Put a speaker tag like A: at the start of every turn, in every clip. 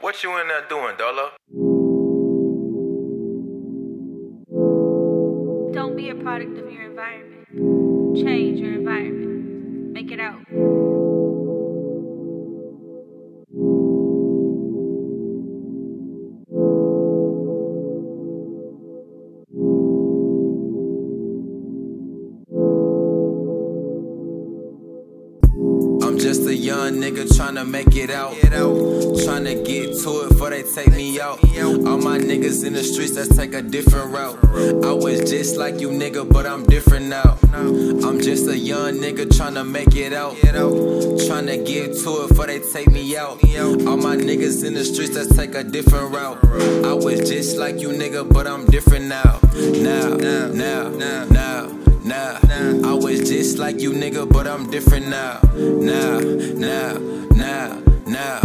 A: What you in there doing, Dolo?
B: Don't be a product of your environment. Change your environment. Make it out.
C: Young nigga tryna make it out. Tryna get to it before they take me out. All my niggas in the streets, let's take a different route. I was just like you, nigga, but I'm different now. I'm just a young nigga tryna make it out. Tryna get to it before they take me out. All my niggas in the streets, let's take a different route. I was just like you, nigga, but I'm different now. Now, now, now, now. Nah, I was just like you, nigga, but I'm different now. Now, now, now, now.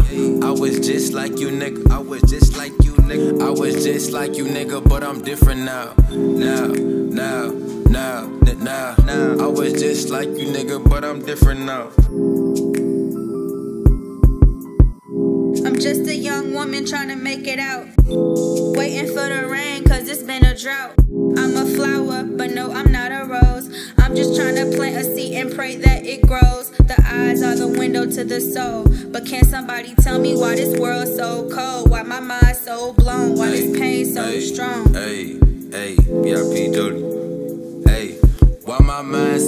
C: I was just like you, nigga. I was just like you, nigga. I was just like you, nigga, but I'm different now. Now, now, now, now, now. I was just like you, nigga, but I'm different now.
B: I'm just a young woman trying to make it out. Waiting for the rain, cause it's been a drought. I'm a flower, but no, I'm not a rose. Trying to plant a seed and pray that it grows. The eyes are the window to the soul. But can somebody tell me why this world's so cold? Why my mind so blown? Why this pain so strong?
C: Hey, hey, VIP Jody.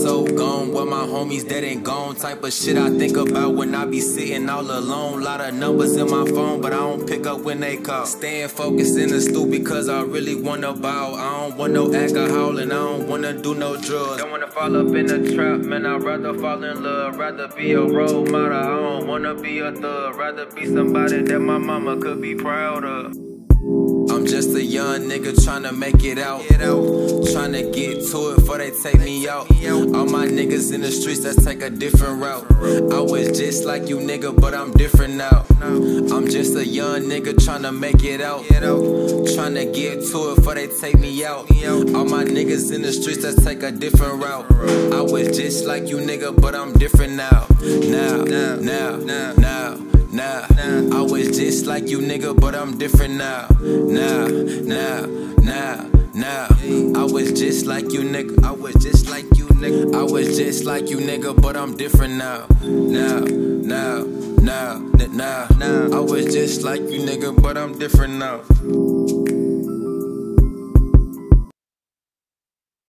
C: So gone? Where my homies dead and gone? Type of shit I think about when I be sitting all alone. Lot of numbers in my phone, but I don't pick up when they call. Staying focused in the stool because I really wanna bow. I don't want no alcohol and I don't wanna do no drugs. Don't wanna fall up in the trap, man. I'd rather fall in love. Rather be a role model. I don't wanna be a thug. Rather be somebody that my mama could be proud of. I'm just a young nigga tryna make it out. Tryna get to it before they take me out. All my niggas in the streets, let's take a different route. I was just like you, nigga, but I'm different now. I'm just a young nigga tryna make it out. Tryna get to it before they take me out. All my niggas in the streets, let's take a different route. I was just like you, nigga, but I'm different now. Now, now, now, now. Nah, I was just like you, nigga, but I'm different now. Nah, nah, nah, nah. I was just like you, nigga. I was just like you, nigga. I was just like you, nigga, but I'm different now. Now, now, now, now, now. I was just like you, nigga, but I'm different now.